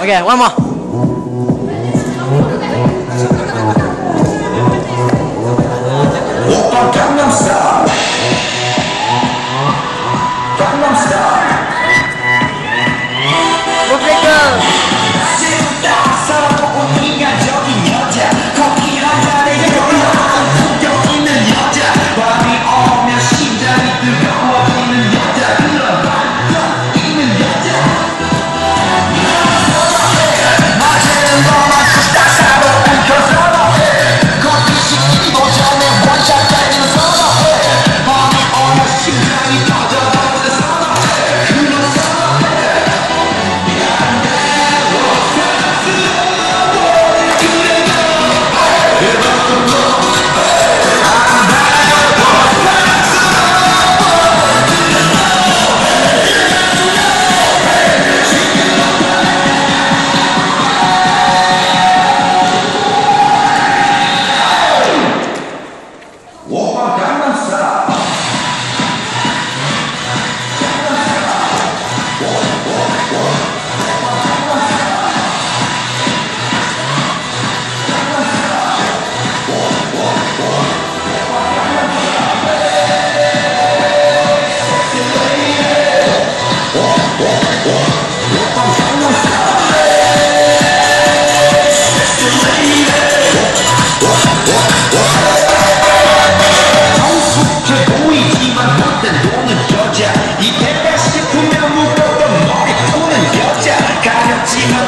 OK，one、more。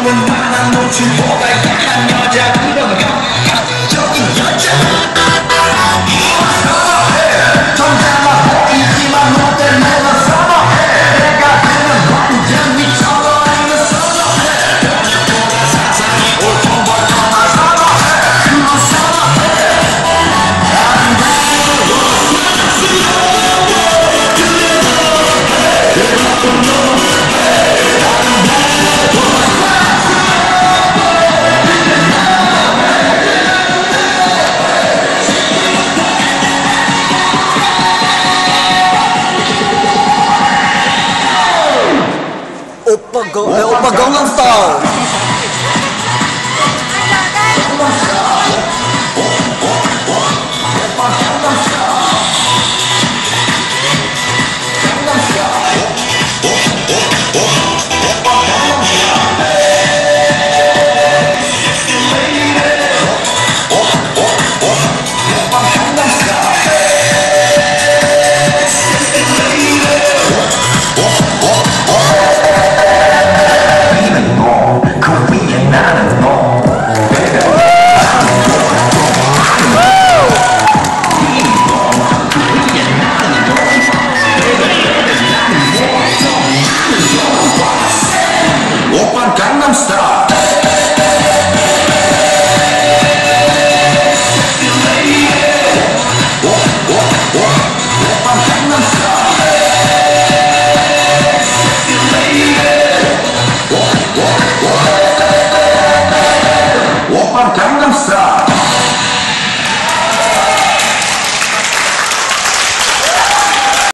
얼굴 만한 눈치 보가 약한 여자. 그런 거 Bubba Golden Falls. para